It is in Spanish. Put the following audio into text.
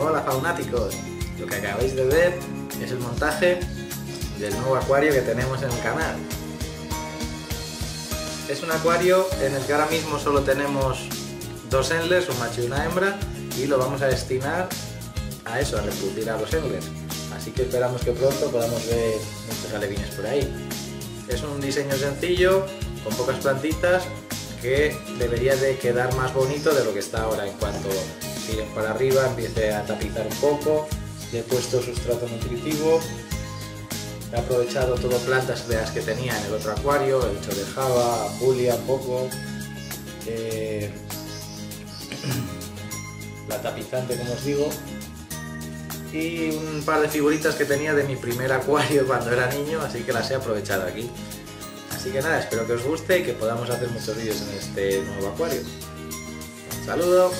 fanáticos, lo que acabáis de ver es el montaje del nuevo acuario que tenemos en el canal. Es un acuario en el que ahora mismo solo tenemos dos endlers, un macho y una hembra, y lo vamos a destinar a eso, a reproducir a los endlers. Así que esperamos que pronto podamos ver muchos alevines por ahí. Es un diseño sencillo, con pocas plantitas, que debería de quedar más bonito de lo que está ahora en cuanto siguen para arriba, empiece a tapizar un poco, le he puesto sustrato nutritivo, he aprovechado todo plantas de las que tenía en el otro acuario, he hecho de java, un poco, eh, la tapizante como os digo, y un par de figuritas que tenía de mi primer acuario cuando era niño, así que las he aprovechado aquí. Así que nada, espero que os guste y que podamos hacer muchos vídeos en este nuevo acuario. Un saludo.